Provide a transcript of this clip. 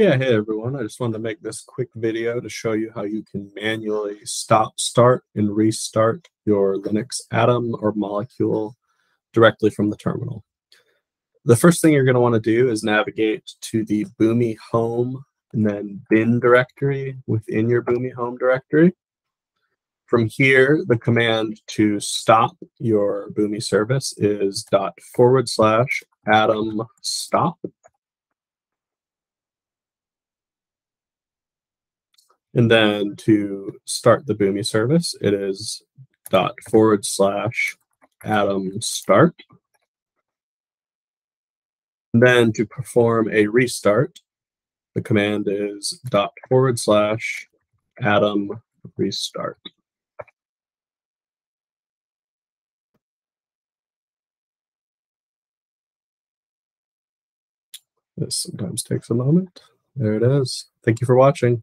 Yeah, hey everyone. I just wanted to make this quick video to show you how you can manually stop, start, and restart your Linux atom or molecule directly from the terminal. The first thing you're going to want to do is navigate to the Boomi home and then bin directory within your Boomi home directory. From here, the command to stop your Boomi service is dot forward slash atom stop And then to start the Boomi service, it is dot forward slash atom start. And then to perform a restart, the command is dot forward slash atom restart. This sometimes takes a moment. There it is. Thank you for watching.